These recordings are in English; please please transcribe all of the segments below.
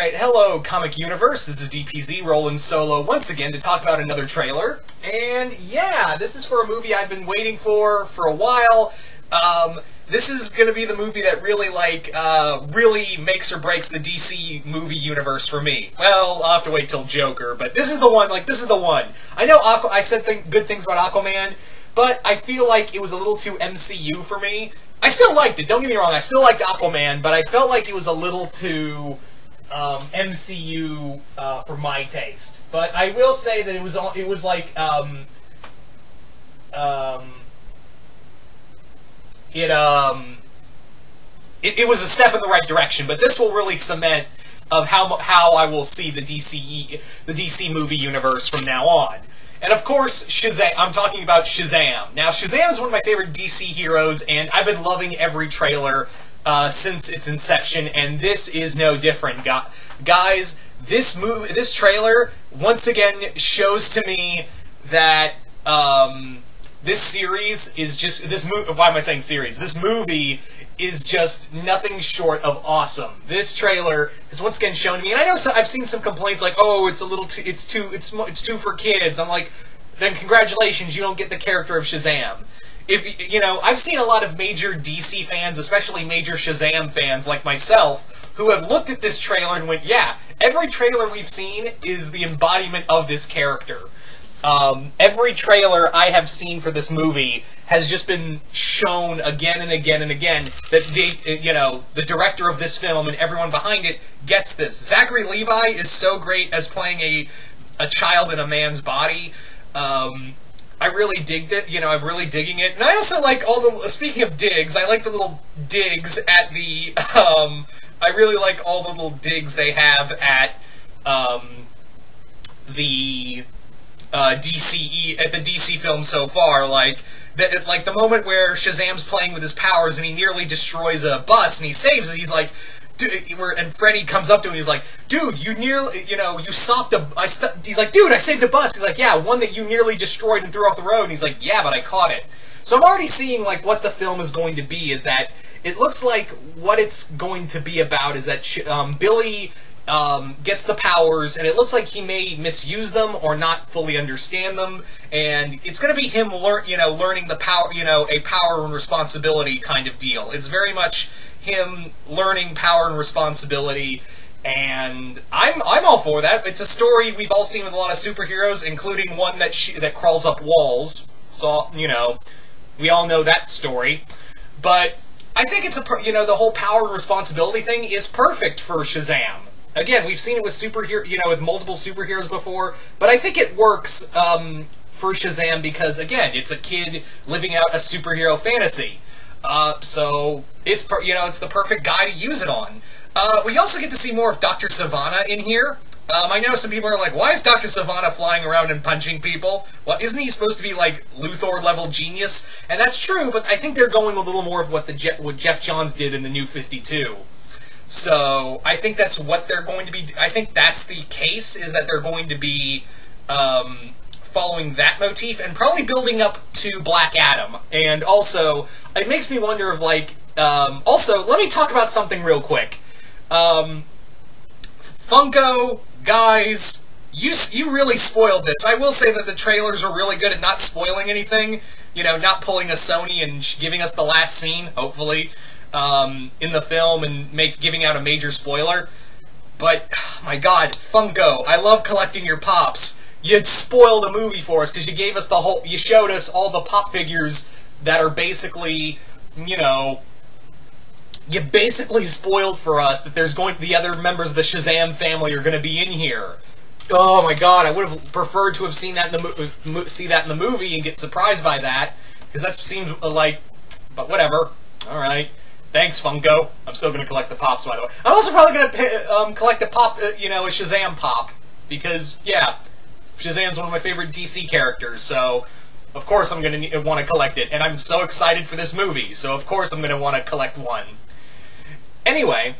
Alright, hello Comic YOUniverse, this is DPZ rolling solo once again to talk about another trailer. And yeah, this is for a movie I've been waiting for for a while. Um, this is gonna be the movie that really, like, uh, really makes or breaks the DC movie universe for me. Well, I'll have to wait till Joker, but this is the one, like, this is the one. I know Aqu I said th good things about Aquaman, but I feel like it was a little too MCU for me. I still liked it, don't get me wrong, I still liked Aquaman, but I felt like it was a little too um, MCU uh, for my taste. But I will say that it was it was like um, um, it um it, it was a step in the right direction. But this will really cement of how how I will see the DC the DC movie universe from now on. And of course, Shazam. I'm talking about Shazam. Now, Shazam is one of my favorite DC heroes, and I've been loving every trailer uh, since its inception, and this is no different. Guys, this move, this trailer, once again shows to me that um, this series is just this movie. Why am I saying series? This movie is just nothing short of awesome. This trailer has once again shown to me, and I know I've seen some complaints like, "Oh, it's a little too, it's too, it's it's too for kids." I'm like, then congratulations, you don't get the character of Shazam if you know, I've seen a lot of major DC fans, especially major Shazam fans like myself, who have looked at this trailer and went, "Yeah, every trailer we've seen is the embodiment of this character." Um, every trailer I have seen for this movie has just been shown again and again and again that they, you know, the director of this film and everyone behind it gets this. Zachary Levi is so great as playing a a child in a man's body. Um, I really digged it. You know, I'm really digging it. And I also like all the, speaking of digs, I like the little digs at the, um, I really like all the little digs they have at, um, the, uh, DCE, at the DC film so far. Like, that, like the moment where Shazam's playing with his powers and he nearly destroys a bus and he saves it, he's like, where and Freddy comes up to him. He's like, "Dude, you nearly, you know, you stopped a." I st he's like, "Dude, I saved a bus." He's like, "Yeah, one that you nearly destroyed and threw off the road." And he's like, "Yeah, but I caught it." So I'm already seeing like what the film is going to be. Is that it looks like what it's going to be about is that um, Billy um, gets the powers, and it looks like he may misuse them or not fully understand them. And it's going to be him learn, you know, learning the power, you know, a power and responsibility kind of deal. It's very much him learning power and responsibility. And I'm I'm all for that. It's a story we've all seen with a lot of superheroes, including one that that crawls up walls. So you know, we all know that story. But I think it's a you know the whole power and responsibility thing is perfect for Shazam. Again, we've seen it with superhero you know with multiple superheroes before, but I think it works um, for Shazam because again, it's a kid living out a superhero fantasy. Uh, so it's you know it's the perfect guy to use it on. Uh, we also get to see more of Dr. Sivana in here. Um, I know some people are like, why is Dr. Sivana flying around and punching people? Well, isn't he supposed to be like Luthor level genius? And that's true, but I think they're going a little more of what the Je what Geoff Johns did in the New 52. So I think that's what they're going to be. I think that's the case is that they're going to be um, following that motif and probably building up to Black Adam. And also, it makes me wonder of like. Um, also, let me talk about something real quick. Um, Funko guys, you you really spoiled this. I will say that the trailers are really good at not spoiling anything. You know, not pulling a Sony and giving us the last scene, hopefully, um, in the film and make giving out a major spoiler. But my God, Funko, I love collecting your pops you spoiled the movie for us because you gave us the whole, you showed us all the pop figures that are basically, you know, you basically spoiled for us that there's going the other members of the Shazam family are going to be in here. Oh my god, I would have preferred to have seen that in the see that in the movie and get surprised by that because that seems like, but whatever. All right. Thanks, Funko. I'm still going to collect the pops, by the way. I'm also probably going to um, collect a pop, uh, you know, a Shazam pop because yeah, Shazam's one of my favorite DC characters, so of course I'm going to want to collect it. And I'm so excited for this movie, so of course I'm going to want to collect one. Anyway,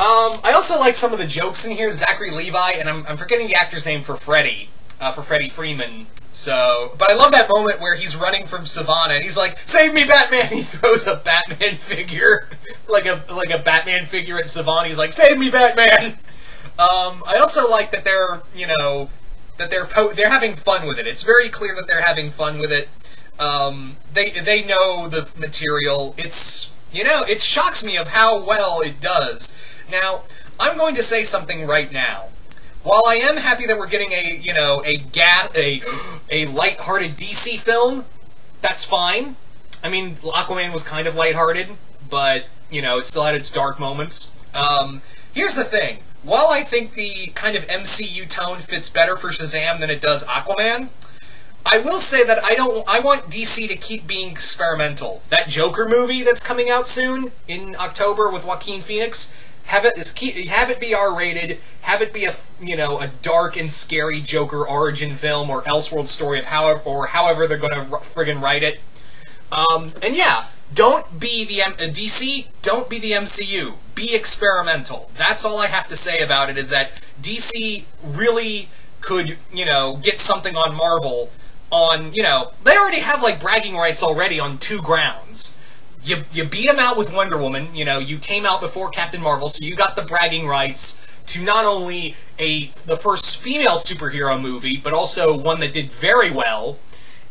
um, I also like some of the jokes in here. Zachary Levi, and I'm, I'm forgetting the actor's name for Freddy, uh, for Freddy Freeman. So, but I love that moment where he's running from Sivana and he's like, "Save me, Batman!" He throws a Batman figure, like a like a Batman figure at Sivana. He's like, "Save me, Batman!" Um, I also like that they're, you know, that they're they're having fun with it. It's very clear that they're having fun with it. Um, they they know the material. It's you know it shocks me of how well it does. Now I'm going to say something right now. While I am happy that we're getting a you know a gas a a light-hearted DC film, that's fine. I mean Aquaman was kind of lighthearted, but you know it still had its dark moments. Um, here's the thing. While I think the kind of MCU tone fits better for Shazam than it does Aquaman, I will say that I don't. I want DC to keep being experimental. That Joker movie that's coming out soon in October with Joaquin Phoenix, have it have it be R rated. Have it be a you know a dark and scary Joker origin film or Elseworld story of however or however they're going to friggin' write it. Um, and yeah, don't be the M- uh, DC. Don't be the MCU. Be experimental. That's all I have to say about it. Is that DC really could you know get something on Marvel on you know they already have like bragging rights already on two grounds. You you beat them out with Wonder Woman. You know you came out before Captain Marvel, so you got the bragging rights to not only a the first female superhero movie, but also one that did very well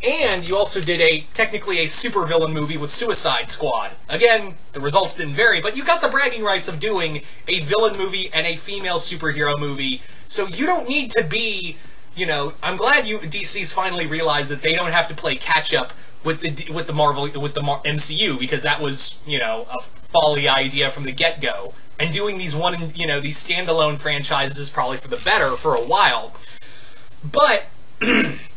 and you also did a, technically a supervillain movie with Suicide Squad. Again, the results didn't vary, but you got the bragging rights of doing a villain movie and a female superhero movie. So you don't need to be, you know, I'm glad you DC's finally realized that they don't have to play catch up with the with the Marvel with the Mar MCU because that was, you know, a folly idea from the get-go. And doing these one, you know, these standalone franchises is probably for the better for a while. But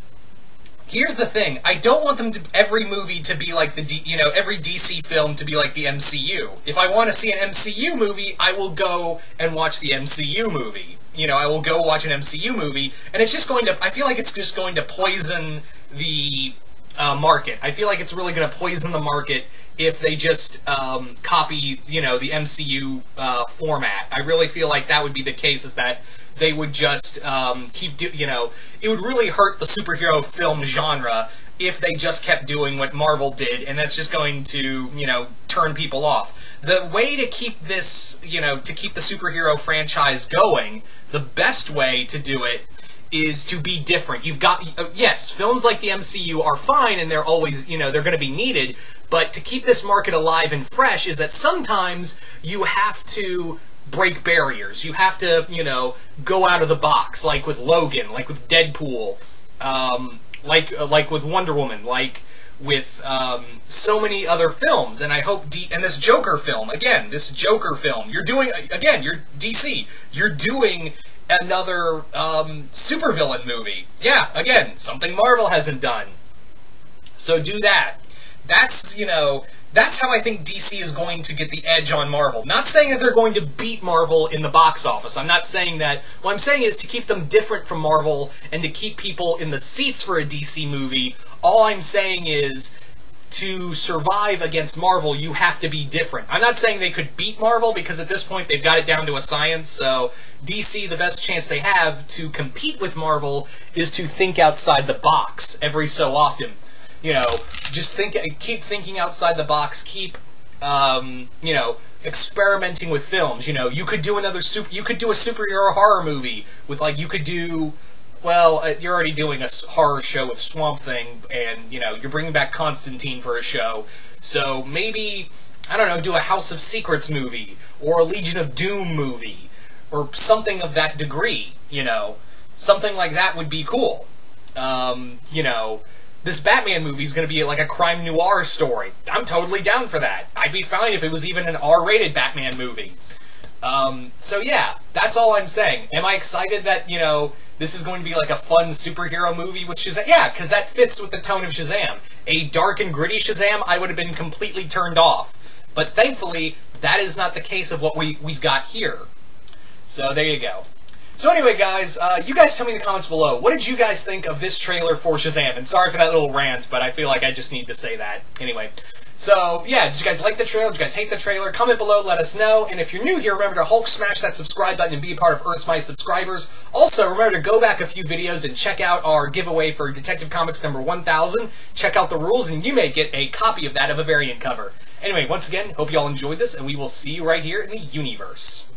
Here's the thing: I don't want them to every movie to be like the D, you know every DC film to be like the MCU. If I want to see an MCU movie, I will go and watch the MCU movie. You know, I will go watch an MCU movie, and it's just going to. I feel like it's just going to poison the uh, market. I feel like it's really going to poison the market if they just um, copy, you know, the MCU uh, format. I really feel like that would be the case. Is that they would just um, keep do you know it would really hurt the superhero film genre if they just kept doing what Marvel did, and that's just going to you know turn people off. The way to keep this you know to keep the superhero franchise going, the best way to do it is to be different. You've got uh, yes, films like the MCU are fine and they're always, you know, they're going to be needed, but to keep this market alive and fresh is that sometimes you have to break barriers. You have to, you know, go out of the box, like with Logan, like with Deadpool, um, like uh, like with Wonder Woman, like with um, so many other films. And I hope D and this Joker film again, this Joker film. You're doing again. You're DC. You're doing another um, supervillain movie. Yeah, again, something Marvel hasn't done. So do that. That's you know that's how I think DC is going to get the edge on Marvel. Not saying that they're going to beat Marvel in the box office. I'm not saying that. What I'm saying is to keep them different from Marvel and to keep people in the seats for a DC movie. All I'm saying is to survive against Marvel, you have to be different. I'm not saying they could beat Marvel because at this point they've got it down to a science. So DC, the best chance they have to compete with Marvel is to think outside the box every so often you know, just think, keep thinking outside the box, keep, um, you know, experimenting with films. You know, you could do another super, you could do a superhero horror movie with like, you could do, well, uh, you're already doing a horror show with Swamp Thing, and you know, you're bringing back Constantine for a show, so maybe. I don't know, do a House of Secrets movie, or a Legion of Doom movie, or something of that degree, you know. Something like that would be cool. Um, you know, this Batman movie is going to be like a crime noir story. I'm totally down for that. I'd be fine if it was even an R-rated Batman movie. Um, so yeah, that's all I'm saying. Am I excited that, you know, this is going to be like a fun superhero movie with Shazam? Yeah, because that fits with the tone of Shazam. A dark and gritty Shazam, I would have been completely turned off. But thankfully, that is not the case of what we, we've got here. So there you go. So anyway, guys, uh, you guys tell me in the comments below, what did you guys think of this trailer for Shazam? And sorry for that little rant, but I feel like I just need to say that. Anyway, so yeah, did you guys like the trailer? Did you guys hate the trailer? Comment below, let us know. And if you're new here, remember to Hulk smash that subscribe button and be a part of Earth's Mighty subscribers. Also, remember to go back a few videos and check out our giveaway for Detective Comics number 1000. Check out the rules, and you may get a copy of that of a variant cover. Anyway, once again, hope you all enjoyed this, and we will see you right here in the universe.